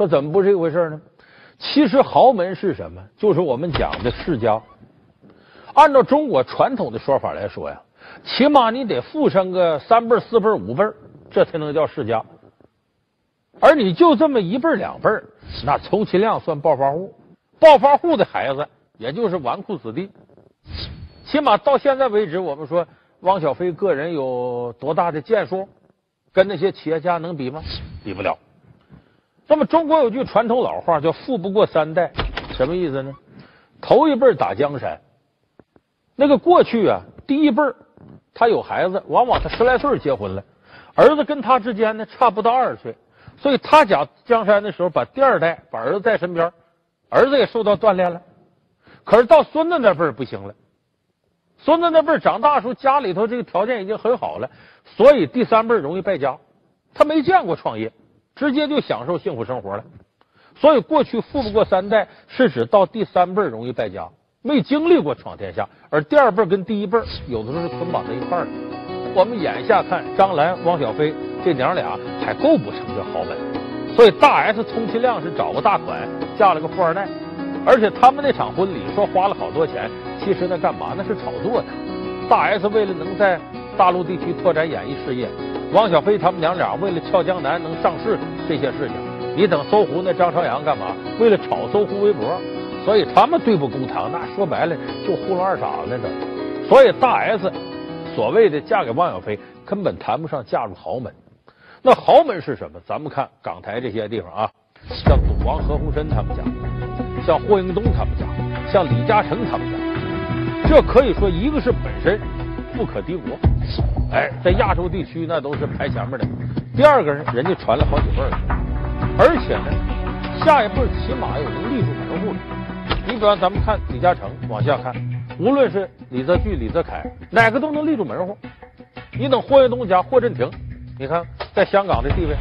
说怎么不是一回事呢？其实豪门是什么？就是我们讲的世家。按照中国传统的说法来说呀，起码你得富上个三辈、四辈、五辈，这才能叫世家。而你就这么一辈两辈，那充其量算暴发户。暴发户的孩子，也就是纨绔子弟。起码到现在为止，我们说汪小菲个人有多大的建树，跟那些企业家能比吗？比不了。那么中国有句传统老话叫“富不过三代”，什么意思呢？头一辈打江山，那个过去啊，第一辈他有孩子，往往他十来岁结婚了，儿子跟他之间呢差不到二十岁，所以他讲江山的时候，把第二代把儿子在身边，儿子也受到锻炼了。可是到孙子那辈不行了，孙子那辈长大时候家里头这个条件已经很好了，所以第三辈容易败家，他没见过创业。直接就享受幸福生活了，所以过去富不过三代是指到第三辈容易败家，没经历过闯天下，而第二辈跟第一辈有的时候是捆绑在一块儿的。我们眼下看张兰、汪小菲这娘俩还够不成叫豪门，所以大 S 充其量是找个大款嫁了个富二代，而且他们那场婚礼说花了好多钱，其实那干嘛那是炒作的。大 S 为了能在大陆地区拓展演艺事业。汪小菲他们娘俩为了俏江南能上市这些事情，你等搜狐那张朝阳干嘛？为了炒搜狐微博，所以他们对簿公堂，那说白了就糊弄二傻子呢。所以大 S 所谓的嫁给汪小菲，根本谈不上嫁入豪门。那豪门是什么？咱们看港台这些地方啊，像赌王何鸿燊他们家，像霍英东他们家，像李嘉诚他们家，这可以说一个是本身富可敌国。哎，在亚洲地区那都是排前面的。第二个人，人家传了好几辈了，而且呢，下一辈起码有能立住门户的。你比方咱们看李嘉诚，往下看，无论是李泽钜、李泽楷，哪个都能立住门户。你等霍元东家霍震霆，你看在香港的地位，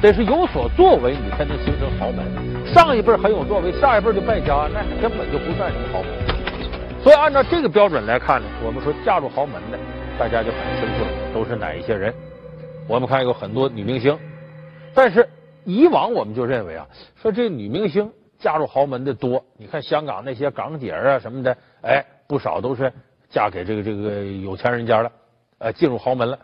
得是有所作为，你才能形成豪门。上一辈很有作为，下一辈就败家，那根本就不算什么豪门。所以按照这个标准来看呢，我们说嫁入豪门的。大家就很清楚了，都是哪一些人？我们看有很多女明星，但是以往我们就认为啊，说这女明星嫁入豪门的多。你看香港那些港姐啊什么的，哎，不少都是嫁给这个这个有钱人家了，呃，进入豪门了。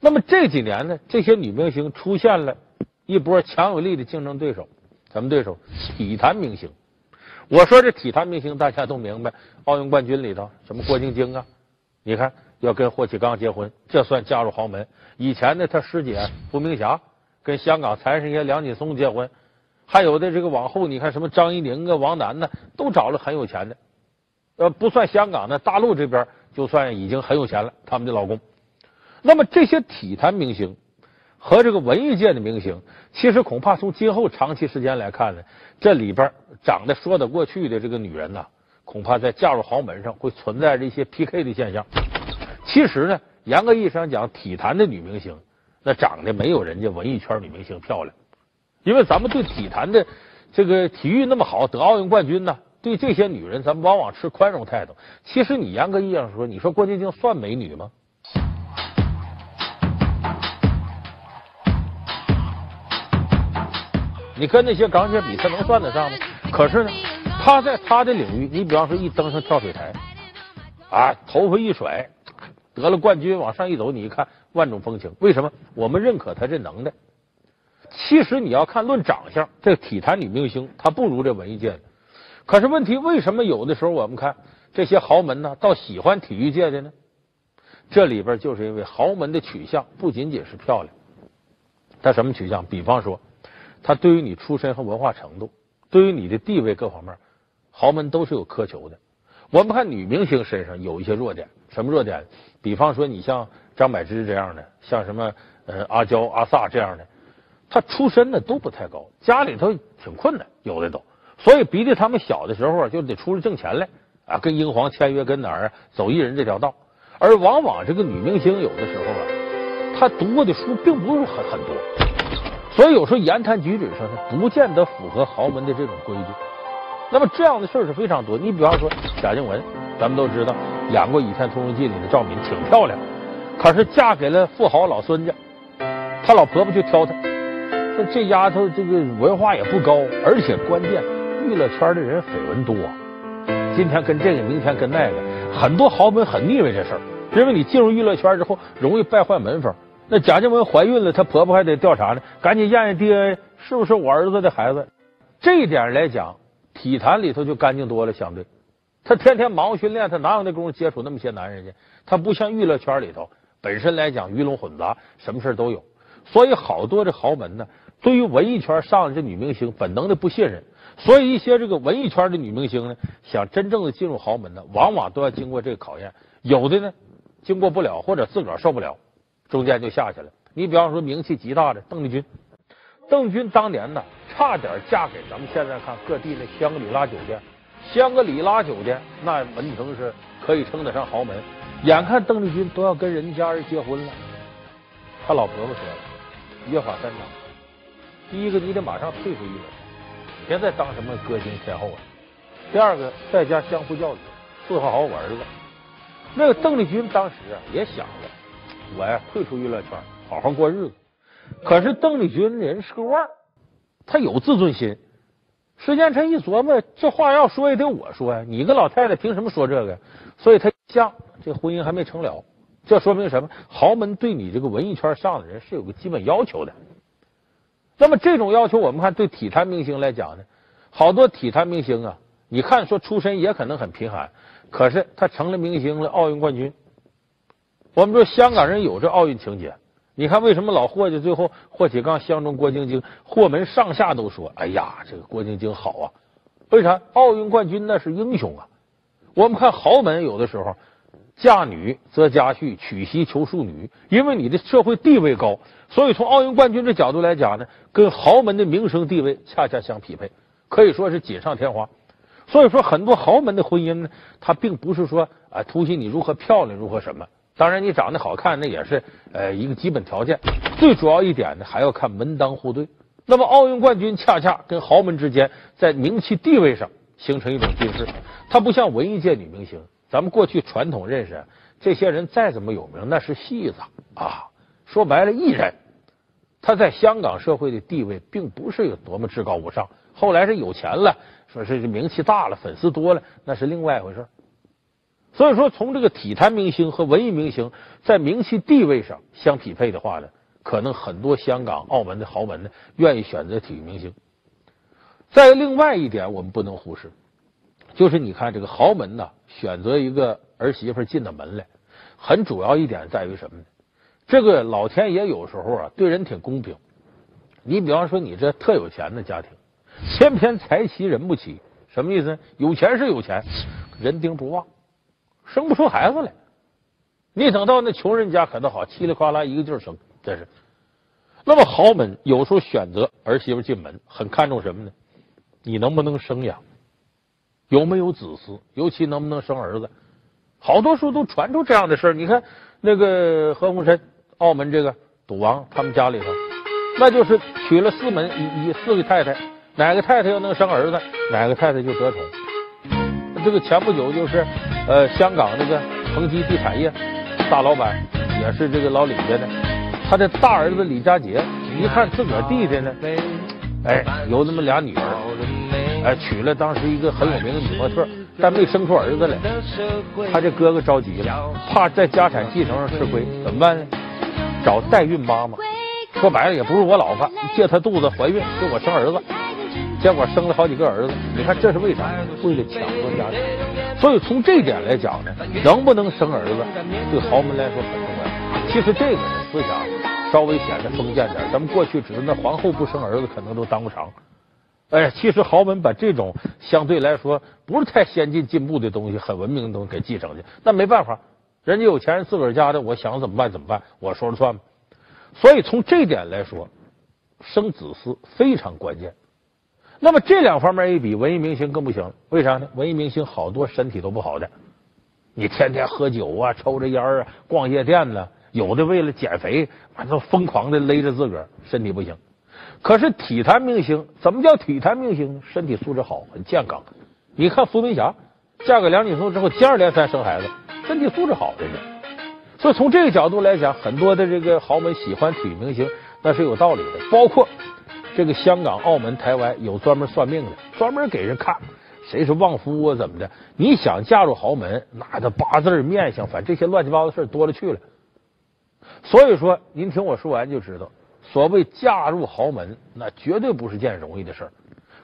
那么这几年呢，这些女明星出现了一波强有力的竞争对手，什么对手？体坛明星。我说这体坛明星，大家都明白，奥运冠军里头什么郭晶晶啊，你看。要跟霍启刚结婚，这算嫁入豪门。以前呢，他师姐胡明霞跟香港财神爷梁锦松结婚，还有的这个往后，你看什么张怡宁啊、王楠呢，都找了很有钱的。呃，不算香港的，大陆这边就算已经很有钱了。他们的老公。那么这些体坛明星和这个文艺界的明星，其实恐怕从今后长期时间来看呢，这里边长得说得过去的这个女人呐，恐怕在嫁入豪门上会存在着一些 PK 的现象。其实呢，严格意义上讲，体坛的女明星那长得没有人家文艺圈女明星漂亮，因为咱们对体坛的这个体育那么好，得奥运冠军呢，对这些女人咱们往往持宽容态度。其实你严格意义上说，你说郭晶晶算美女吗？你跟那些港姐比，她能算得上吗？可是呢，她在她的领域，你比方说一登上跳水台，啊，头发一甩。得了冠军，往上一走，你一看万种风情。为什么？我们认可他这能耐。其实你要看论长相，这体坛女明星她不如这文艺界的。可是问题为什么有的时候我们看这些豪门呢，倒喜欢体育界的呢？这里边就是因为豪门的取向不仅仅是漂亮，他什么取向？比方说，他对于你出身和文化程度，对于你的地位各方面，豪门都是有苛求的。我们看女明星身上有一些弱点，什么弱点？比方说，你像张柏芝这样的，像什么呃阿娇、阿 sa 这样的，她出身呢都不太高，家里头挺困难，有的都，所以逼得他们小的时候就得出来挣钱来啊，跟英皇签约，跟哪儿走艺人这条道。而往往这个女明星有的时候啊，她读过的书并不是很很多，所以有时候言谈举止上呢，不见得符合豪门的这种规矩。那么这样的事儿是非常多。你比方说贾静雯，咱们都知道。演过《倚天屠龙记》里的赵敏挺漂亮，可是嫁给了富豪老孙家，他老婆婆就挑她，说这丫头这个文化也不高，而且关键娱乐圈的人绯闻多，今天跟这个，明天跟那个，很多豪门很腻歪这事儿，因为你进入娱乐圈之后容易败坏门风。那贾静雯怀孕了，她婆婆还得调查呢，赶紧验验 DNA，是不是我儿子的孩子？这一点来讲，体坛里头就干净多了。相对，他天天忙活训练，他哪有那功夫接触那么些男人去？他不像娱乐圈里头，本身来讲鱼龙混杂，什么事都有。所以好多这豪门呢，对于文艺圈上的这女明星，本能的不信任。所以一些这个文艺圈的女明星呢，想真正的进入豪门呢，往往都要经过这个考验。有的呢，经过不了，或者自个儿受不了。中间就下去了。你比方说名气极大的邓丽君，邓丽君当年呢差点嫁给咱们现在看各地的香格里拉酒店。香格里拉酒店那门庭是可以称得上豪门。眼看邓丽君都要跟人家人结婚了，他老婆婆说了：“约法三章，第一个你得马上退出娱乐圈，别再当什么歌星天后了。第二个在家相夫教子，伺候好我儿子。”那个邓丽君当时啊也想着。我呀，退出娱乐圈，好好过日子。可是邓丽君人是个腕儿，她有自尊心。时间他一琢磨，这话要说也得我说呀，你个老太太凭什么说这个？所以他想，这婚姻还没成了。这说明什么？豪门对你这个文艺圈上的人是有个基本要求的。那么这种要求，我们看对体坛明星来讲呢，好多体坛明星啊，你看说出身也可能很贫寒，可是他成了明星了，奥运冠军。我们说香港人有这奥运情节，你看为什么老霍家最后霍启刚相中郭晶晶，霍门上下都说：“哎呀，这个郭晶晶好啊！”为啥？奥运冠军那是英雄啊！我们看豪门有的时候嫁女择佳婿，娶妻求淑女，因为你的社会地位高，所以从奥运冠军的角度来讲呢，跟豪门的名声地位恰恰相匹配，可以说是锦上添花。所以说，很多豪门的婚姻呢，它并不是说啊，凸显你如何漂亮，如何什么。当然，你长得好看那也是呃一个基本条件。最主要一点呢，还要看门当户对。那么奥运冠军恰恰跟豪门之间在名气地位上形成一种近视。他不像文艺界女明星，咱们过去传统认识，这些人再怎么有名，那是戏子啊。说白了，艺人他在香港社会的地位并不是有多么至高无上。后来是有钱了，说是名气大了，粉丝多了，那是另外一回事。所以说，从这个体坛明星和文艺明星在名气地位上相匹配的话呢，可能很多香港、澳门的豪门呢愿意选择体育明星。再另外一点，我们不能忽视，就是你看这个豪门呢，选择一个儿媳妇进到门来，很主要一点在于什么呢？这个老天爷有时候啊对人挺公平。你比方说，你这特有钱的家庭，偏偏财齐人不齐，什么意思？有钱是有钱，人丁不旺。生不出孩子来，你等到那穷人家可倒好，稀里哗啦一个劲儿生，这是。那么豪门有时候选择儿媳妇进门，很看重什么呢？你能不能生养，有没有子嗣，尤其能不能生儿子。好多时候都传出这样的事儿。你看那个何鸿燊，澳门这个赌王，他们家里头，那就是娶了四门以以四个太太，哪个太太要能生儿子，哪个太太就得宠。这个前不久就是。呃，香港那个恒基地产业大老板也是这个老李家的，他的大儿子李家杰，一看自个儿弟弟呢，哎，有那么俩女儿，哎，娶了当时一个很有名的女模特，但没生出儿子来，他这哥哥着急了，怕在家产继承上吃亏，怎么办呢？找代孕妈妈，说白了也不是我老婆，借她肚子怀孕给我生儿子。结果生了好几个儿子，你看这是为啥？为了抢夺家产。所以从这点来讲呢，能不能生儿子对豪门来说很重要。其实这个思想稍微显得封建点。咱们过去指的那皇后不生儿子，可能都当不长。哎，其实豪门把这种相对来说不是太先进进步的东西，很文明的东西给继承去，那没办法，人家有钱人自个儿家的，我想怎么办怎么办，我说了算。所以从这点来说，生子嗣非常关键。那么这两方面一比，文艺明星更不行。为啥呢？文艺明星好多身体都不好的，你天天喝酒啊，抽着烟啊，逛夜店呢，有的为了减肥，完了疯狂的勒着自个儿，身体不行。可是体坛明星，怎么叫体坛明星？身体素质好，很健康。你看伏明霞嫁给梁锦松之后，接二连三生孩子，身体素质好，这是。所以从这个角度来讲，很多的这个豪门喜欢体育明星，那是有道理的。包括这个香港、澳门、台湾有专门算命的，专门给人看谁是旺夫啊，怎么的？你想嫁入豪门，那的八字面相，反正这些乱七八糟的事多了去了。所以说，您听我说完就知道，所谓嫁入豪门，那绝对不是件容易的事。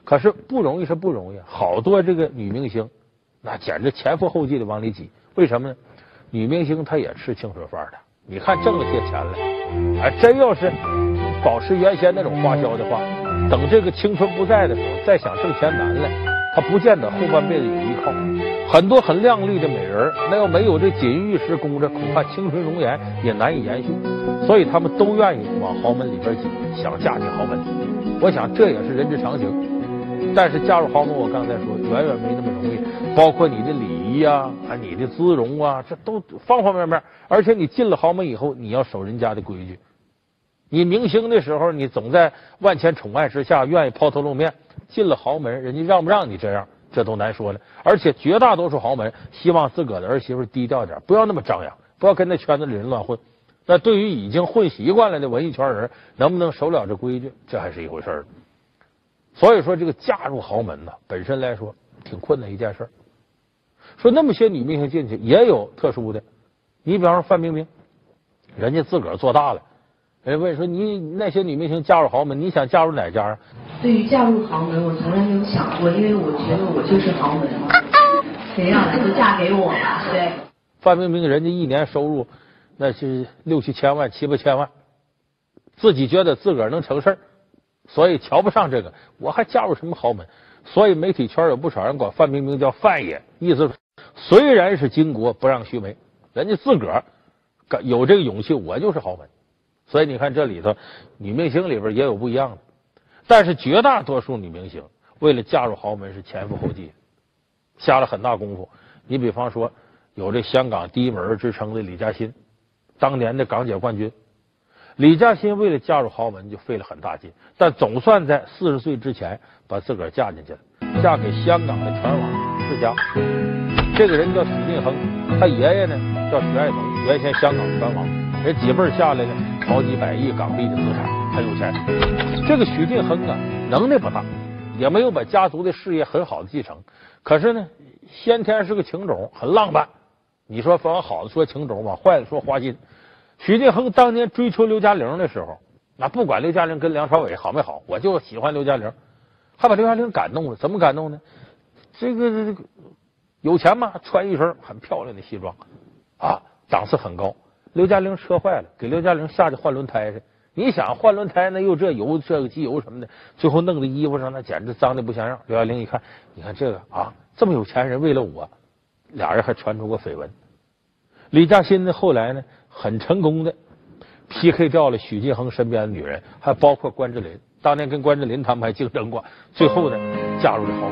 可是不容易是不容易，好多这个女明星，那简直前赴后继的往里挤。为什么呢？女明星她也吃清水饭的。你看挣了些钱了，哎，真要是保持原先那种花销的话，等这个青春不在的时候，再想挣钱难了。她不见得后半辈子有依靠。很多很靓丽的美人，那要没有这锦衣玉食供着，恐怕青春容颜也难以延续。所以他们都愿意往豪门里边挤，想嫁进豪门。我想这也是人之常情。但是嫁入豪门，我刚才说远远没那么容易，包括你的礼仪啊，啊，你的姿容啊，这都方方面面。而且你进了豪门以后，你要守人家的规矩。你明星的时候，你总在万千宠爱之下，愿意抛头露面；进了豪门，人家让不让你这样，这都难说了。而且绝大多数豪门希望自个的儿媳妇低调点，不要那么张扬，不要跟那圈子里人乱混。那对于已经混习惯了的文艺圈人，能不能守了这规矩，这还是一回事所以说，这个嫁入豪门呢，本身来说挺困难一件事。说那么些女明星进去也有特殊的，你比方说范冰冰，人家自个儿做大了，人家问说你那些女明星嫁入豪门，你想嫁入哪家啊？对于嫁入豪门，我从来没有想过，因为我觉得我就是豪门嘛，谁让来就嫁给我吧。对。范冰冰人家一年收入那是六七千万、七八千万，自己觉得自个儿能成事儿。所以瞧不上这个，我还嫁入什么豪门？所以媒体圈有不少人管范冰冰叫范爷，意思虽然是巾帼不让须眉，人家自个儿有这个勇气，我就是豪门。所以你看这里头女明星里边也有不一样的，但是绝大多数女明星为了嫁入豪门是前赴后继，下了很大功夫。你比方说有这香港第一门之称的李嘉欣，当年的港姐冠军。李嘉欣为了嫁入豪门就费了很大劲，但总算在四十岁之前把自个儿嫁进去了，嫁给香港的拳王世家。这个人叫许晋亨，他爷爷呢叫许爱农，原先香港拳王，人几辈下来呢，好几百亿港币的资产，很有钱。这个许晋亨啊，能耐不大，也没有把家族的事业很好的继承，可是呢，先天是个情种，很浪漫。你说往好的说情种，往坏的说花心。许晋亨当年追求刘嘉玲的时候，那不管刘嘉玲跟梁朝伟好没好，我就喜欢刘嘉玲，还把刘嘉玲感动了。怎么感动呢？这个这个有钱嘛，穿一身很漂亮的西装，啊，档次很高。刘嘉玲车坏了，给刘嘉玲下去换轮胎去。你想换轮胎，那又这油这个机油什么的，最后弄的衣服上那简直脏的不像样。刘嘉玲一看，你看这个啊，这么有钱人为了我，俩人还传出过绯闻。李嘉欣呢，后来呢？很成功的 PK 掉了许晋亨身边的女人，还包括关之琳。当年跟关之琳他们还竞争过，最后呢，嫁入了豪门。